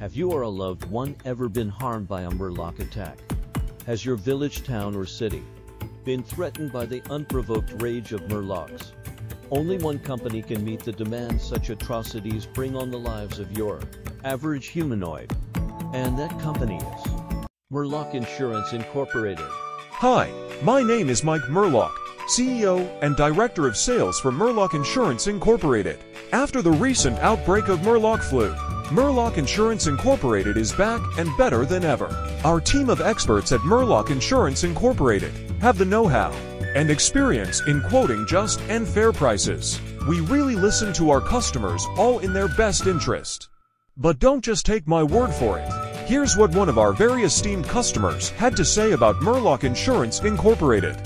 Have you or a loved one ever been harmed by a Murloc attack? Has your village, town, or city been threatened by the unprovoked rage of Murlocs? Only one company can meet the demands such atrocities bring on the lives of your average humanoid. And that company is Murloc Insurance Incorporated. Hi, my name is Mike Murloc, CEO and Director of Sales for Murloc Insurance Incorporated. After the recent outbreak of Murloc flu, Murloc Insurance Incorporated is back and better than ever. Our team of experts at Murloc Insurance Incorporated have the know-how and experience in quoting just and fair prices. We really listen to our customers all in their best interest. But don't just take my word for it. Here's what one of our very esteemed customers had to say about Murloc Insurance Incorporated.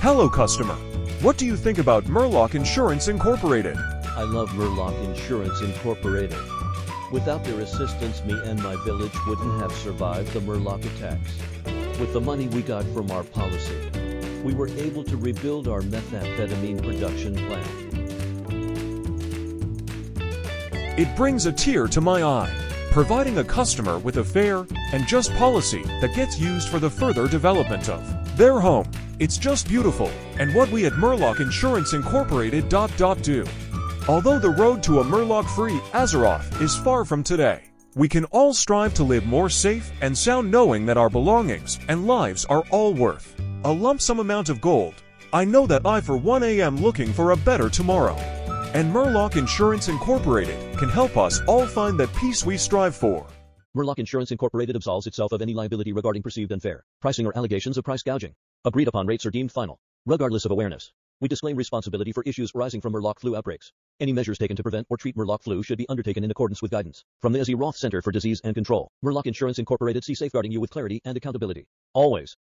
Hello customer, what do you think about Murloc Insurance Incorporated? I love Murloc Insurance Incorporated. Without their assistance, me and my village wouldn't have survived the Murloc attacks. With the money we got from our policy, we were able to rebuild our methamphetamine production plant. It brings a tear to my eye, providing a customer with a fair and just policy that gets used for the further development of their home. It's just beautiful, and what we at Murloc Insurance Incorporated dot dot do. Although the road to a Murloc-free Azeroth is far from today, we can all strive to live more safe and sound knowing that our belongings and lives are all worth a lump sum amount of gold. I know that I for one am looking for a better tomorrow. And Murloc Insurance Incorporated can help us all find that peace we strive for. Murloc Insurance Incorporated absolves itself of any liability regarding perceived unfair pricing or allegations of price gouging. Agreed upon rates are deemed final, regardless of awareness. We disclaim responsibility for issues arising from Murloc flu outbreaks. Any measures taken to prevent or treat Murloc flu should be undertaken in accordance with guidance from the Azeroth Center for Disease and Control. Murloc Insurance Incorporated see safeguarding you with clarity and accountability. Always.